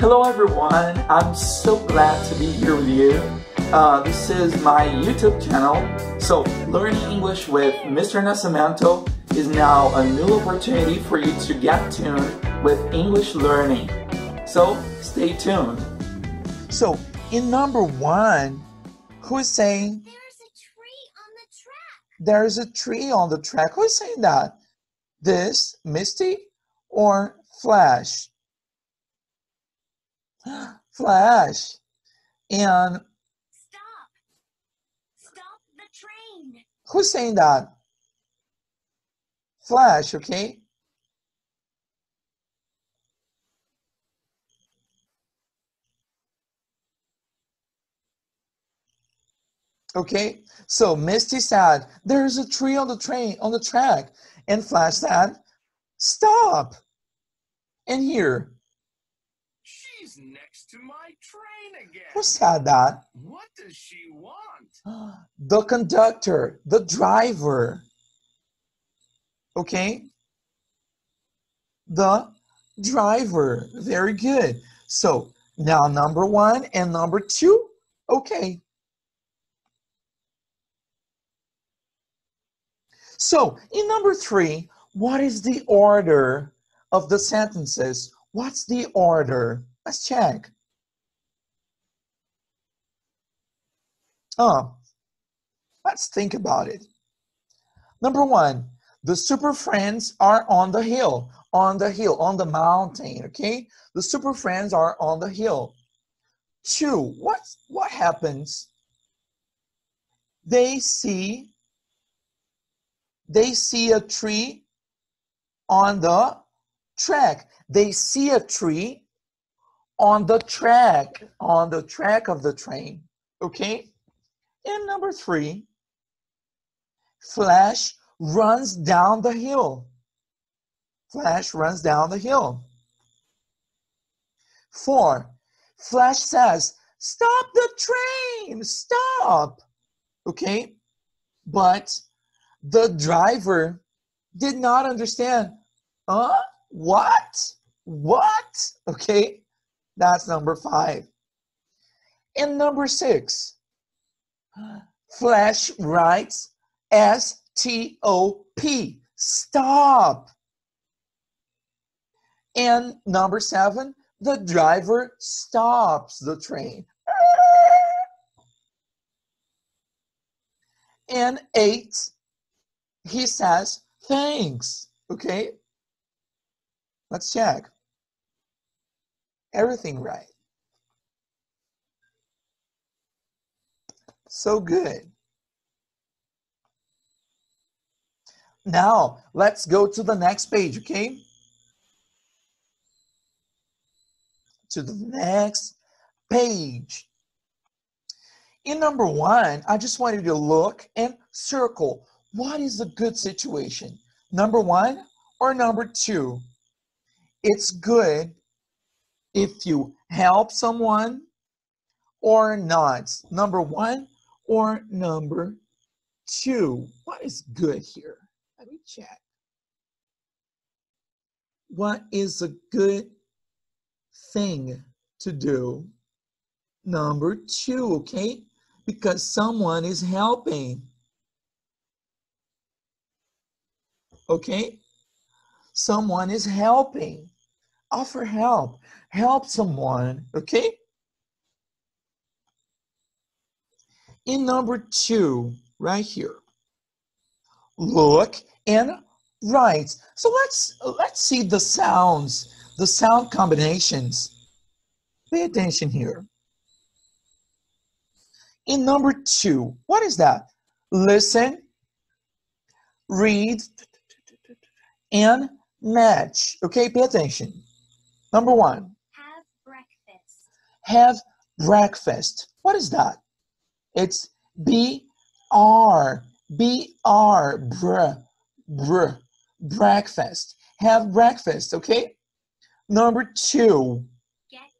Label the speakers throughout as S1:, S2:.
S1: Hello everyone, I'm so glad to be here with you. Uh, this is my YouTube channel. So learning English with Mr. Nascimento is now a new opportunity for you to get tuned with English learning. So stay tuned.
S2: So in number one, who is saying
S3: There's a tree on the track.
S2: there's a tree on the track? Who is saying that? This, Misty or Flash? Flash. And
S3: Stop. Stop the train.
S2: who's saying that? Flash, okay? Okay, so Misty said, there's a tree on the train, on the track. And Flash said, stop. And here,
S4: to my train again.
S2: who said that?
S4: What does she want?
S2: The conductor, the driver. Okay? The driver. Very good. So now number one and number two. Okay. So in number three, what is the order of the sentences? What's the order? Let's check. Oh, let's think about it. Number one, the super friends are on the hill, on the hill, on the mountain, okay? The super friends are on the hill. Two, what, what happens? They see, they see a tree on the track. They see a tree on the track, on the track of the train, okay? And number three, Flash runs down the hill. Flash runs down the hill. Four, Flash says, Stop the train, stop. Okay, but the driver did not understand. Huh? What? What? Okay, that's number five. And number six, Flash writes S T O P. Stop. And number seven, the driver stops the train. And eight, he says, thanks. Okay? Let's check. Everything right. So good. Now, let's go to the next page, okay? To the next page. In number one, I just wanted to look and circle. What is a good situation? Number one or number two? It's good if you help someone or not. Number one or number two? What is good here? Let me check. What is a good thing to do? Number two, okay? Because someone is helping. Okay? Someone is helping. Offer help. Help someone, okay? In number two, right here, look and write. So let's let's see the sounds, the sound combinations. Pay attention here. In number two, what is that? Listen, read, and match. Okay, pay attention. Number one,
S3: Have breakfast.
S2: have breakfast. What is that? It's B R B R br br breakfast. Have breakfast, okay? Number two,
S3: Get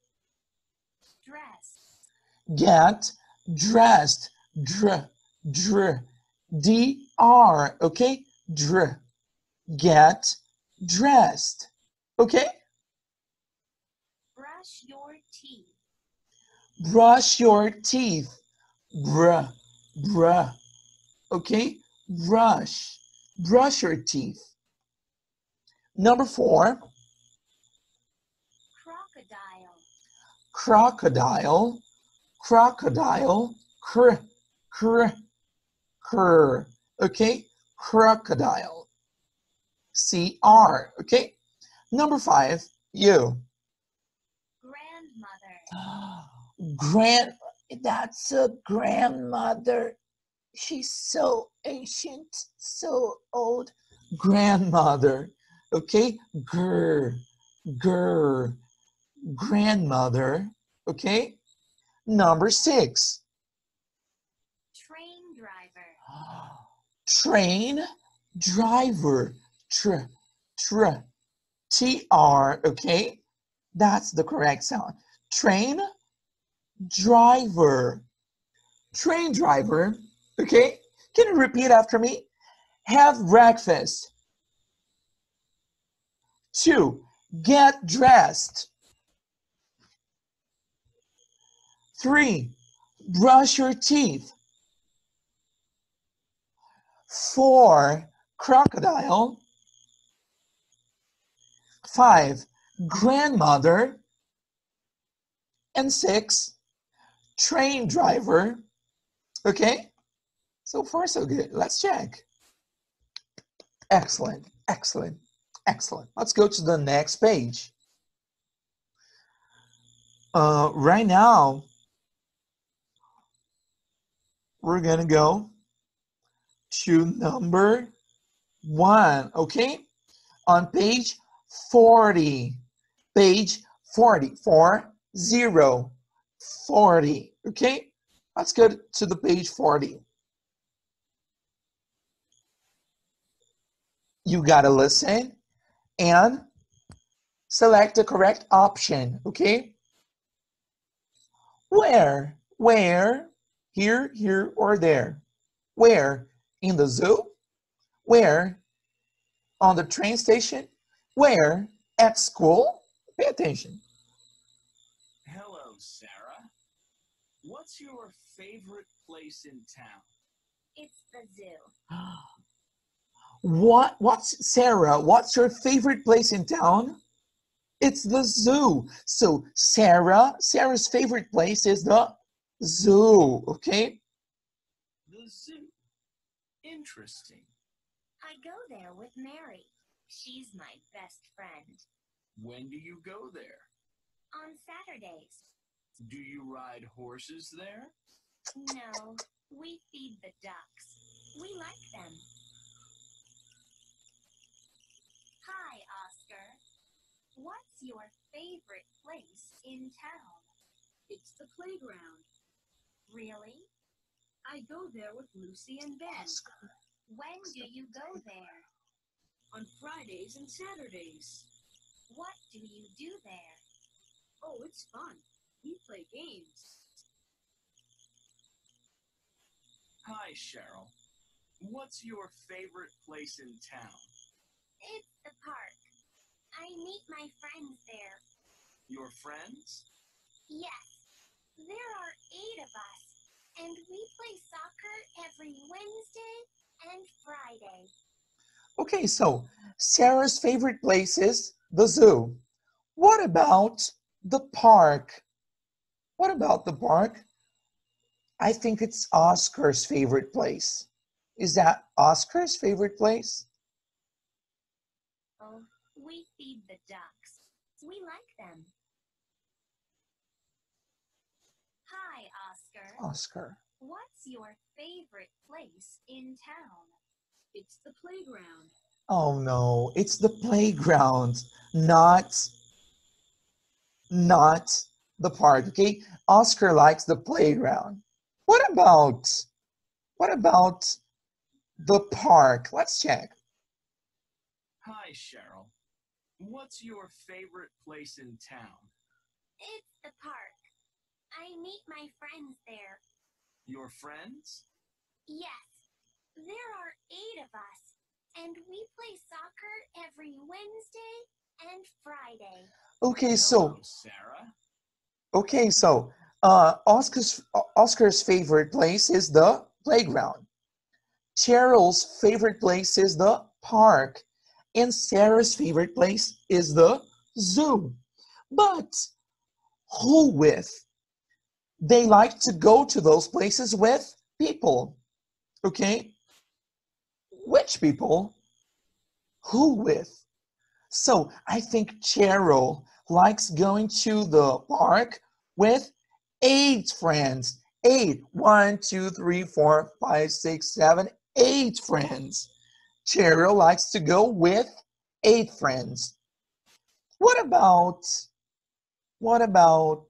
S3: dressed.
S2: get dressed. Dr dr D R, okay? Dr get dressed. Okay?
S3: Brush your teeth.
S2: brush your teeth. Bruh, bruh. Okay, brush, brush your teeth. Number four,
S3: Crocodile.
S2: crocodile, crocodile, cr, cr, cr. Okay, crocodile. C R. Okay. Number five, you.
S3: Grandmother.
S2: Grand, that's a grandmother. She's so ancient, so old. Grandmother. Okay, grr, grr, grandmother. Okay. Number six,
S3: Train driver.
S2: train driver. Tr, tr, T R. Okay, that's the correct sound. Train driver. Train driver. Okay, can you repeat after me? Have breakfast. Two, get dressed. Three, brush your teeth. Four, crocodile. Five, grandmother. And six, train driver. Okay, so far so good. Let's check. Excellent, excellent, excellent. Let's go to the next page. Uh, right now, we're gonna go to number one, okay? On page 40, page 40, four, zero, 40, okay? Let's go to the page 40. You gotta listen and select the correct option, okay? Where, where, here, here, or there? Where? In the zoo? Where? On the train station? Where? At school? Pay attention.
S4: Hello, Sarah. What's your favorite place in town?
S3: It's the zoo.
S2: What, what's, Sarah, what's your favorite place in town? It's the zoo. So Sarah, Sarah's favorite place is the zoo, okay?
S4: The zoo. Interesting.
S3: I go there with Mary. She's my best friend.
S4: When do you go there?
S3: On Saturdays.
S4: Do you ride horses there?
S3: No, we feed the ducks. We like them. Hi, Oscar. What's your favorite place in town?
S5: It's the playground.
S3: Really?
S5: I go there with Lucy and Ben Oscar.
S3: When do you go there?
S5: on Fridays and Saturdays.
S3: What do you do there?
S5: Oh, it's fun. We play games.
S4: Hi, Cheryl. What's your favorite place in town?
S3: It's the park. I meet my friends there.
S4: Your friends?
S3: Yes, there are eight of us, and we play soccer every Wednesday and Friday.
S2: Okay, so Sarah's favorite place is the zoo. What about the park? What about the park? I think it's Oscar's favorite place. Is that Oscar's favorite place?
S3: Oh, we feed the ducks. We like them. Hi, Oscar.
S2: Oscar.
S3: What's your favorite place in town?
S5: It's the playground.
S2: Oh no, it's the playground, not not the park. Okay, Oscar likes the playground. What about what about the park? Let's check.
S4: Hi, Cheryl. What's your favorite place in town?
S3: It's the park. I meet my friends there.
S4: Your friends?
S3: Yes, there are eight of us, and we play soccer every Wednesday and Friday.
S2: Okay, so
S4: Hello, Sarah.
S2: Okay, so Uh, Oscar's, Oscar's favorite place is the playground. Cheryl's favorite place is the park. And Sarah's favorite place is the zoo. But who with? They like to go to those places with people. Okay? Which people? Who with? So I think Cheryl likes going to the park with eight friends. Eight. One, two, three, four, five, six, seven, eight friends. Cheryl likes to go with eight friends. What about, what about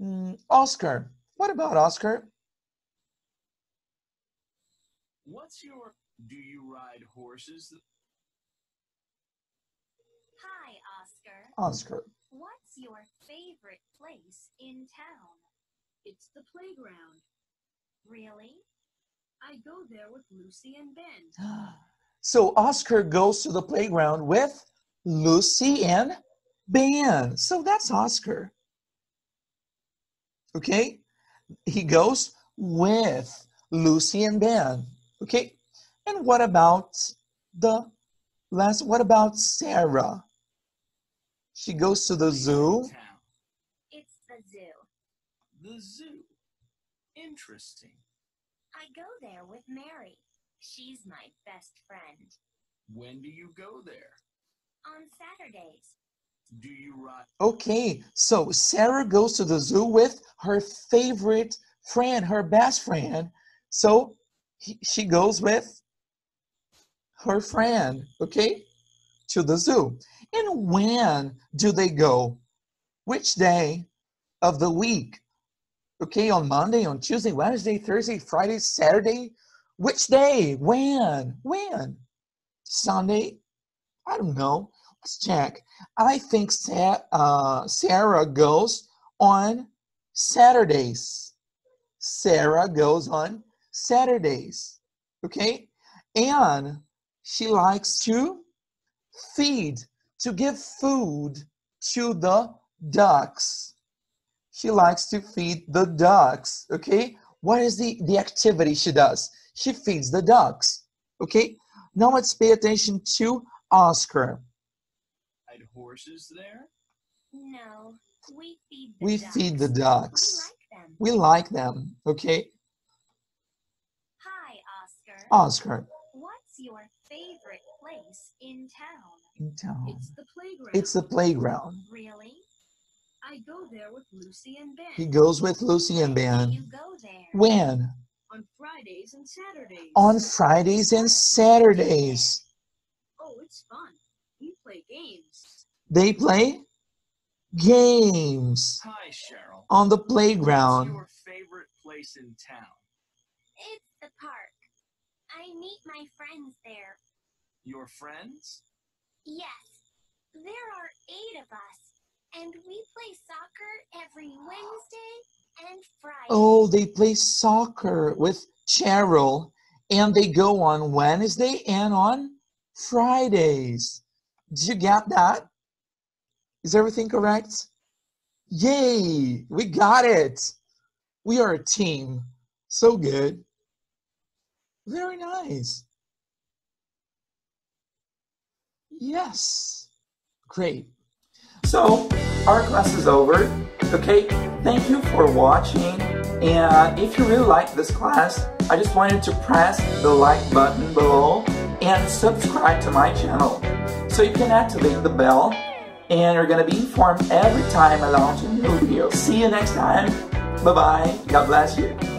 S2: mm, Oscar? What about Oscar?
S4: What's your. Do you ride horses?
S3: Hi, Oscar.
S2: Oscar.
S3: What's your favorite place in town?
S5: It's the playground.
S3: Really?
S5: I go there with Lucy and Ben.
S2: So Oscar goes to the playground with Lucy and Ben. So that's Oscar. Okay? He goes with Lucy and Ben. Okay? And what about the last what about Sarah? She goes to the zoo.
S3: It's the zoo.
S4: The zoo. Interesting.
S3: I go there with Mary. She's my best friend.
S4: When do you go there?
S3: On Saturdays.
S4: Do you ride?
S2: Okay, so Sarah goes to the zoo with her favorite friend, her best friend. So he, she goes with her friend, okay, to the zoo. And when do they go? Which day of the week? Okay, on Monday, on Tuesday, Wednesday, Thursday, Friday, Saturday? Which day? When? When? Sunday? I don't know. Let's check. I think Sa- uh, Sarah goes on Saturdays. Sarah goes on Saturdays. Okay? And she likes to feed, to give food to the ducks. She likes to feed the ducks. Okay? What is the, the activity she does? She feeds the ducks. Okay? Now let's pay attention to Oscar.
S4: Ride horses there?
S3: No, we feed the
S2: We
S3: ducks.
S2: feed the ducks.
S3: We like them.
S2: We like them. Okay?
S3: Hi, Oscar.
S2: Oscar.
S3: What's your favorite place in town?
S2: In town.
S5: It's the playground.
S2: It's the playground.
S3: Really?
S5: I go there with Lucy and Ben.
S2: He goes with Lucy and
S3: When
S2: Ben.
S3: You go there.
S2: When?
S5: on Fridays and Saturdays.
S2: On Fridays and Saturdays.
S5: Oh, it's fun. We play games.
S2: They play games
S4: Hi, Cheryl.
S2: on the
S4: What's
S2: playground.
S4: your favorite place in town?
S3: It's the park. I meet my friends there.
S4: Your friends?
S3: Yes, there are eight of us, and we play soccer every Wednesday and Friday.
S2: Oh, they play soccer with Cheryl and they go on Wednesday and on Fridays. Did you get that? Is everything correct? Yay! We got it. We are a team. So good. Very nice. Yes. Great.
S1: So, our class is over. Okay, thank you for watching. And if you really like this class, I just wanted to press the like button below and subscribe to my channel. So you can activate the bell and you're gonna be informed every time I launch a new video. See you next time. Bye bye. God bless you.